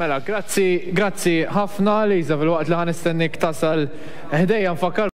Mela, grazzi, grazzi ħafna Liza fil-waqt li ħanistennik tasal ħdejja nfakkar